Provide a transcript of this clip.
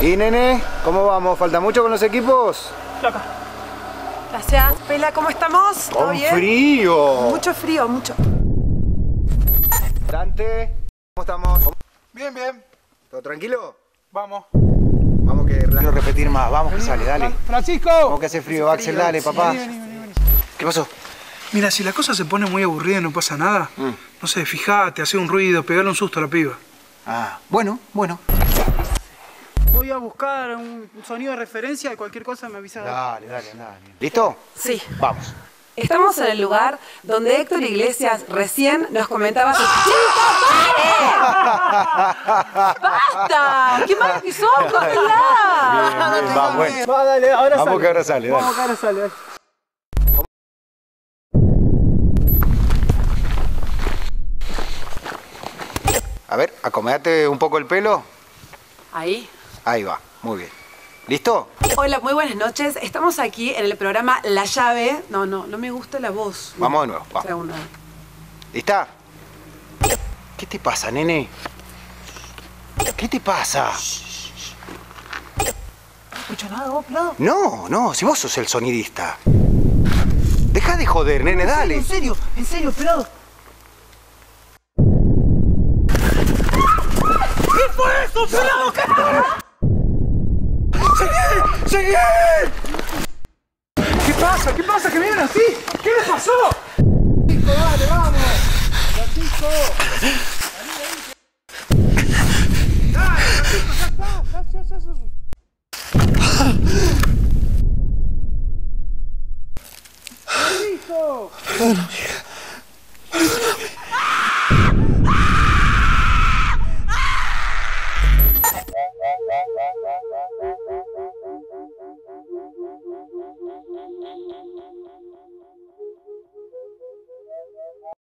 ¿Y nene? ¿Cómo vamos? ¿Falta mucho con los equipos? Gracias. Pela, ¿cómo estamos? ¿Todo ¡Con bien? frío! Mucho frío, mucho. Dante, ¿cómo estamos? Bien, bien. ¿Todo tranquilo? Vamos. Vamos que quiero repetir más, vamos que sale, dale. Francisco. Vamos que hace frío, Axel, dale, papá. Vení, vení, vení, vení. ¿Qué pasó? Mira, si la cosa se pone muy aburrida y no pasa nada, no sé, fijate, hace un ruido, pegale un susto a la piba. Ah, bueno, bueno. Voy a buscar un sonido de referencia y cualquier cosa me avisa. Dale, dale, dale. ¿Listo? Sí. Vamos. Estamos en el lugar donde Héctor Iglesias recién nos comentaba sus... ¡Chicos, paren! ¡Basta! ¡Qué mal que son! Bueno. Va, dale, ahora Vamos que ahora sale, dale. Vamos, que ahora sale. dale. A ver, acomodate un poco el pelo. Ahí. Ahí va, muy bien. ¿Listo? Hola, muy buenas noches. Estamos aquí en el programa La Llave. No, no, no me gusta la voz. Vamos de nuevo, va. Segunda. ¿Lista? ¿Qué te pasa, nene? ¿Qué te pasa? ¿No escucho nada vos, pelado? No, no, si vos sos el sonidista. Deja de joder, nene, dale. En serio, en serio, pelado. ¿Qué fue eso, pelado? ¿Qué pasa? ¿Qué pasa? ¿Que vienen así? ¿Qué les pasó? Francisco, dale, vamos. Francisco. Dale, Francisco, ya está.